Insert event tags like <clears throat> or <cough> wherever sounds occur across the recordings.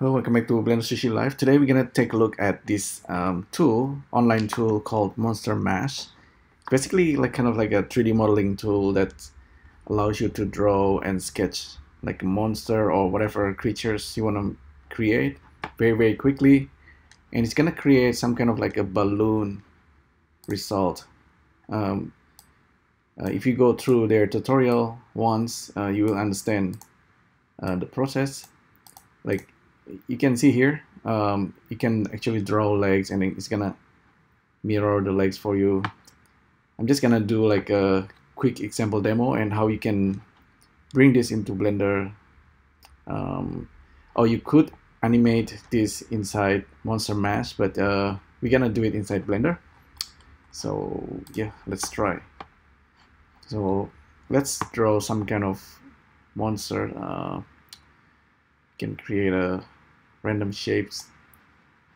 Hello, welcome back to Blender Sushi Live. Today we're gonna take a look at this um, tool, online tool called Monster Mash. Basically, like kind of like a 3D modeling tool that allows you to draw and sketch like a monster or whatever creatures you want to create very very quickly, and it's gonna create some kind of like a balloon result. Um, uh, if you go through their tutorial once, uh, you will understand uh, the process. Like you can see here um, you can actually draw legs and it's gonna mirror the legs for you. I'm just gonna do like a quick example demo and how you can bring this into blender. Um, or you could animate this inside monster mash but uh, we're gonna do it inside blender. So yeah let's try. So let's draw some kind of monster uh, can create a random shapes.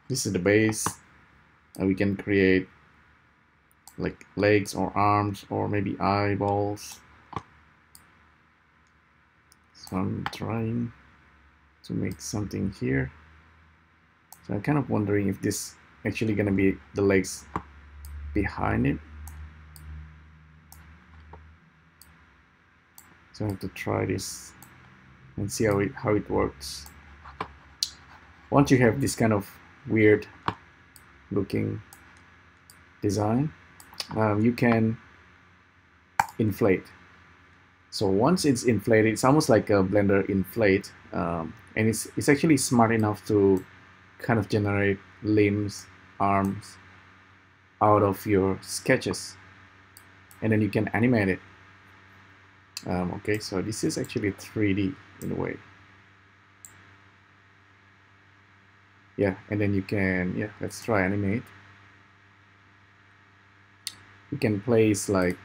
This is the base. And we can create like legs or arms or maybe eyeballs. So I'm trying to make something here. So I'm kind of wondering if this actually gonna be the legs behind it. So I have to try this and see how it how it works once you have this kind of weird looking design um, you can inflate. So once it's inflated it's almost like a blender inflate um, and it's, it's actually smart enough to kind of generate limbs arms out of your sketches. And then you can animate it. Um, okay so this is actually 3D in a way yeah and then you can yeah let's try animate. You can place like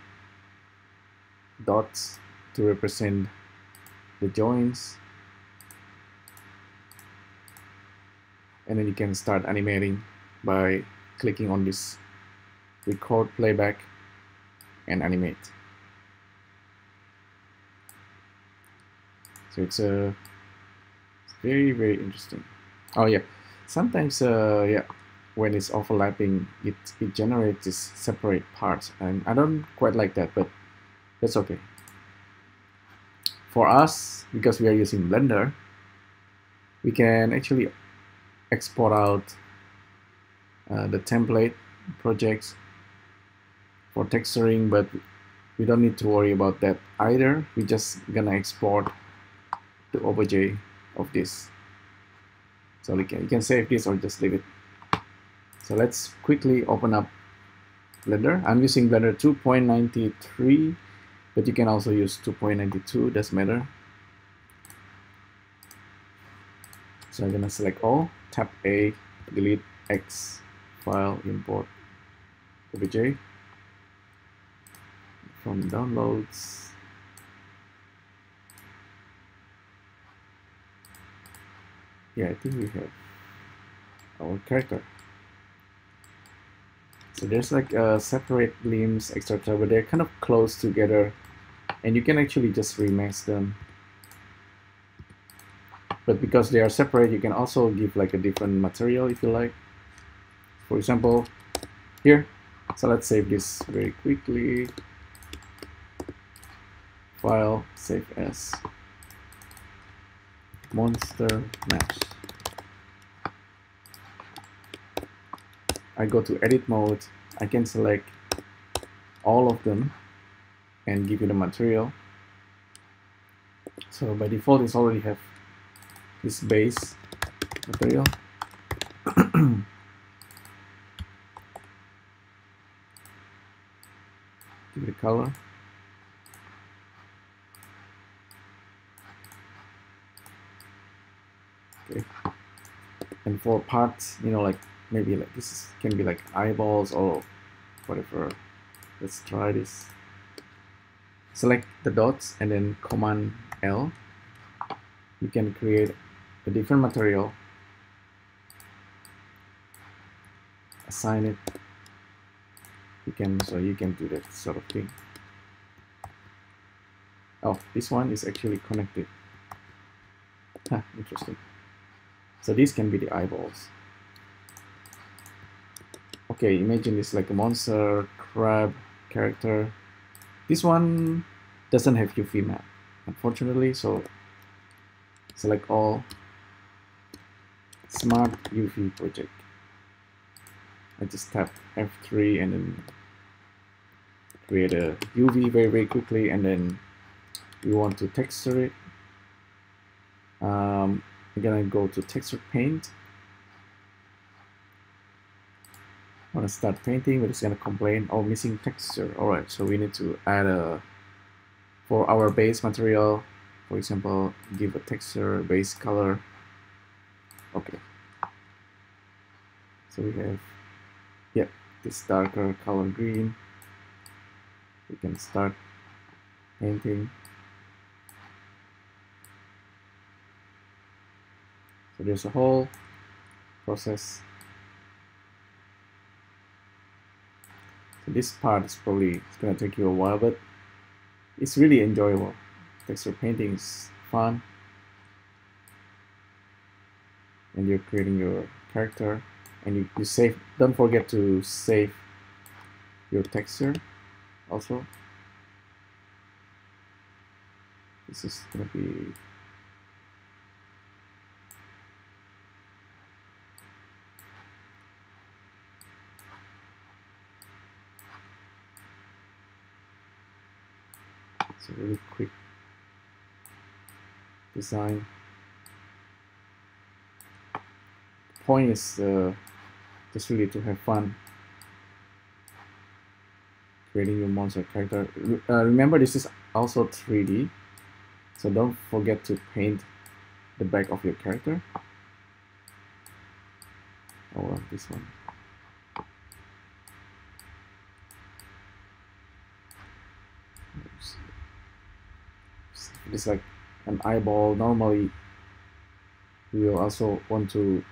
dots to represent the joints and then you can start animating by clicking on this record playback and animate. So it's a uh, very very interesting. Oh yeah sometimes uh, yeah when it's overlapping it, it generates this separate parts and I don't quite like that but that's okay. For us because we are using blender we can actually export out uh, the template projects for texturing but we don't need to worry about that either. We just gonna export the obj of this so you can, you can save this or just leave it. So let's quickly open up Blender. I'm using Blender 2.93 but you can also use 2.92 doesn't matter. So I'm gonna select all. Tap A delete X file import obj from downloads yeah I think we have our character. So there's like uh, separate limbs etc but they're kind of close together and you can actually just remax them. But because they are separate you can also give like a different material if you like. For example here. So let's save this very quickly. File save as monster mash I go to edit mode. I can select all of them and give you the material. So by default it's already have this base material. <clears throat> Give it a color okay and for parts you know like maybe like this can be like eyeballs or whatever. Let's try this. Select the dots and then command L. You can create a different material. Assign it. You can so you can do that sort of thing. Oh this one is actually connected. Huh, interesting So these can be the eyeballs. Okay, imagine this like a monster, crab, character. This one doesn't have UV map, unfortunately, so select all, smart UV project. I just tap F3 and then create a UV very, very quickly and then we want to texture it. Um, I'm gonna go to texture paint. I want to start painting, but it's gonna complain, oh, missing texture. All right, so we need to add a, for our base material, for example, give a texture, base color. Okay. So we have, yep, this darker color green. We can start painting. So there's a whole process. So this part is probably it's gonna take you a while, but it's really enjoyable. Texture painting is fun. And you're creating your character and you, you save don't forget to save your texture also. This is gonna be really quick design. The point is uh, just really to have fun creating your monster character. Uh, remember this is also 3D, so don't forget to paint the back of your character. Oh, this one. It's like an eyeball. Normally we will also want to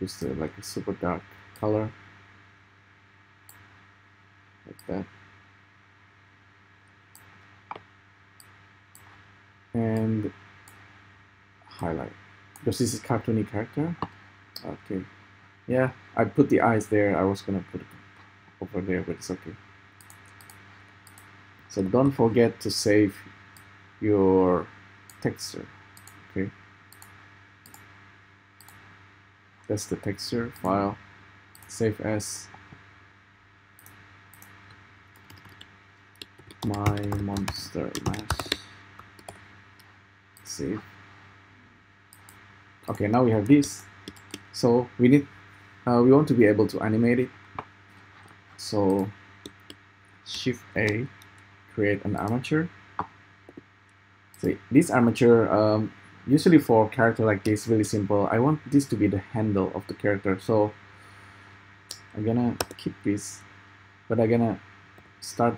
use the, like a super dark color. Like that. And highlight. Because this is cartoony character? Okay. Yeah I put the eyes there. I was gonna put it over there but it's okay. So don't forget to save your texture okay? That's the texture file. Save as my monster mash save. Okay now we have this. So we need uh, we want to be able to animate it. So shift A create an armature so this armature, um, usually for character like this, really simple. I want this to be the handle of the character. So I'm gonna keep this, but I'm gonna start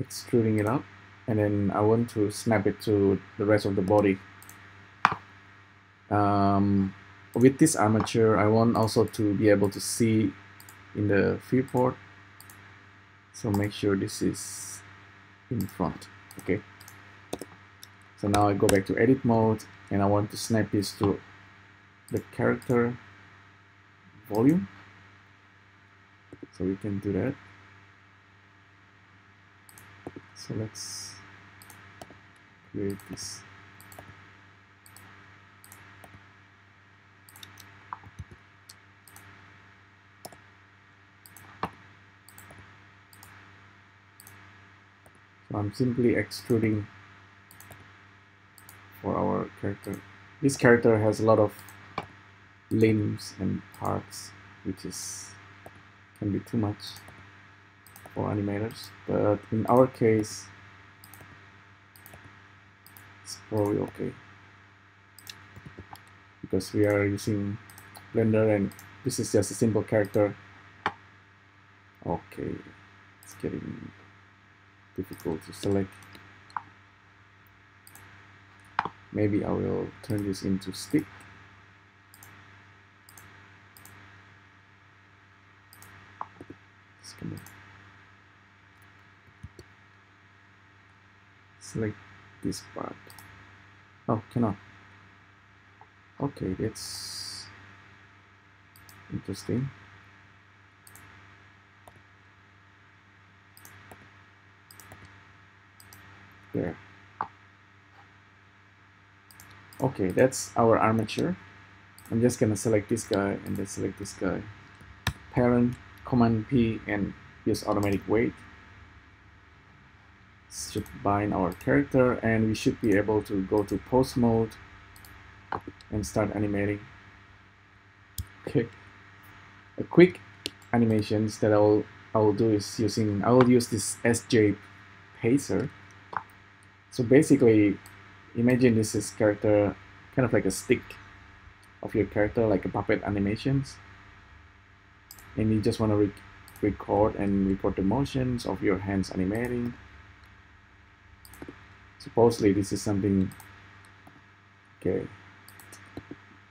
extruding it up and then I want to snap it to the rest of the body. Um, with this armature, I want also to be able to see in the viewport. So make sure this is in front, okay? So now I go back to edit mode and I want to snap this to the character volume. So we can do that. So let's create this. So I'm simply extruding character. This character has a lot of limbs and parts, which is can be too much for animators. But in our case, it's probably okay because we are using Blender and this is just a simple character. Okay, it's getting difficult to select. Maybe I will turn this into stick. select this part. Oh, cannot. Okay, that's interesting. There. Okay, that's our armature. I'm just gonna select this guy and then select this guy. Parent, Command P, and use automatic weight. Should bind our character, and we should be able to go to pose mode and start animating. Okay, a quick animations that I will I will do is using I will use this SJ pacer. So basically, imagine this is character kind of like a stick of your character, like a puppet animations, and you just want to re record and record the motions of your hands animating. Supposedly, this is something. Okay,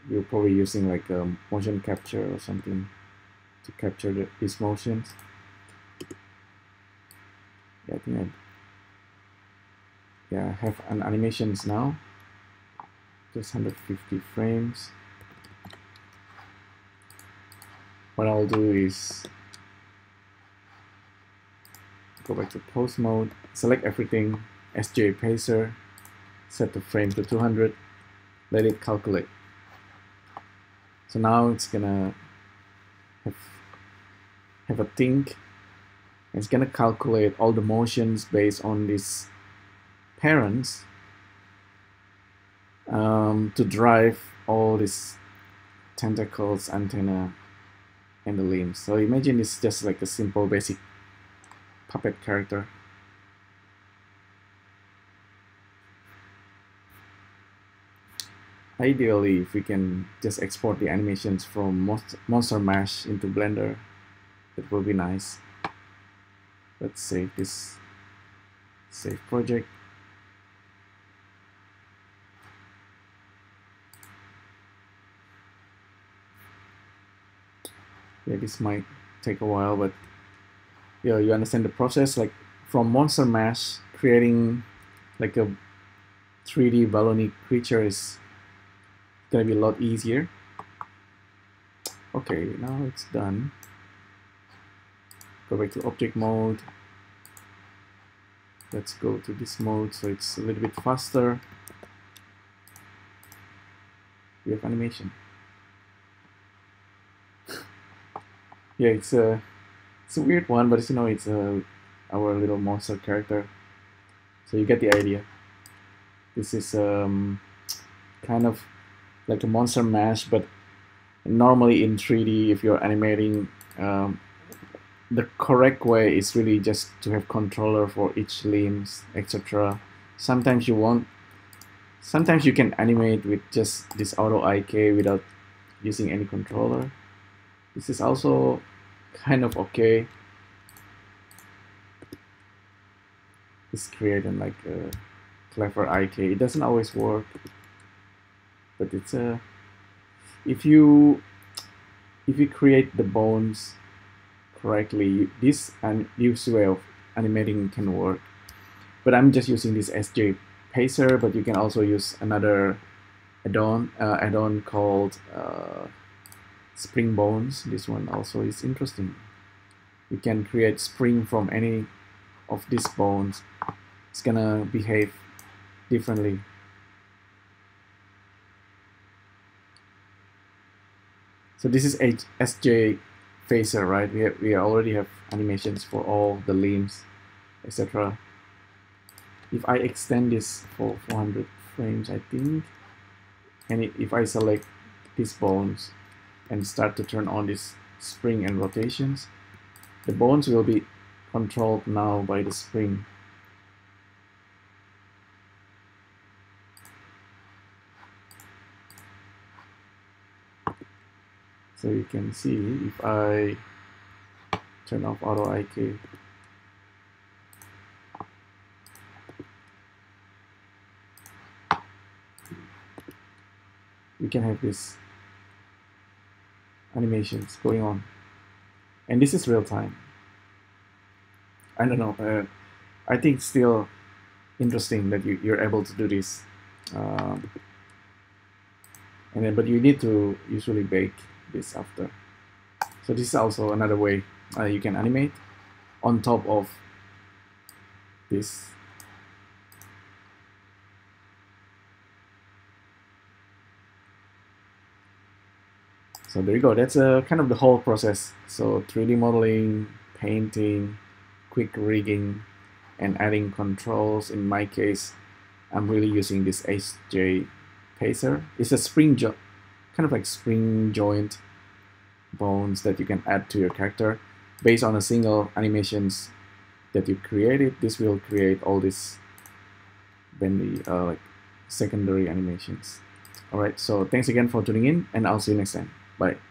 you're probably using like a motion capture or something to capture the, these motions. Yeah, I think I, yeah, I have an animations now. Just 150 frames. What I'll do is go back to pose mode, select everything, SJ Pacer, set the frame to 200, let it calculate. So now it's gonna have, have a think. It's gonna calculate all the motions based on these parents um, to drive all these tentacles, antenna, and the limbs. So imagine it's just like a simple basic puppet character. Ideally, if we can just export the animations from Monster Mash into Blender, it will be nice. Let's save this save project. Yeah, this might take a while, but yeah, you understand the process. Like from Monster Mash, creating like a 3D balloony creature is gonna be a lot easier. Okay, now it's done. Go back to object mode. Let's go to this mode so it's a little bit faster. We have animation. Yeah, it's a it's a weird one, but you know it's a our little monster character. So you get the idea. This is um, kind of like a monster mash, but normally in 3D, if you're animating, um, the correct way is really just to have controller for each limbs, etc. Sometimes you want, sometimes you can animate with just this auto IK without using any controller. This is also kind of okay. It's creating like a clever IK. It doesn't always work but it's a if you if you create the bones correctly this and this way of animating can work but I'm just using this SJ Pacer but you can also use another add-on uh, add-on called uh, spring bones. This one also is interesting. You can create spring from any of these bones. It's gonna behave differently. So this is H SJ Pacer, right? We, have, we already have animations for all the limbs, etc. If I extend this for 400 frames, I think, and if I select these bones and start to turn on this spring and rotations, the bones will be controlled now by the spring. So you can see if I turn off auto IK we can have this animations going on. And this is real time. I don't know uh, I think still interesting that you, you're able to do this um, and then but you need to usually bake this after. So this is also another way uh, you can animate on top of this so there you go. That's uh, kind of the whole process. So 3d modeling painting quick rigging and adding controls. In my case I'm really using this HJ pacer. It's a spring joint kind of like spring joint bones that you can add to your character based on a single animations that you created. This will create all these bendy uh, like secondary animations. Alright so thanks again for tuning in and I'll see you next time bye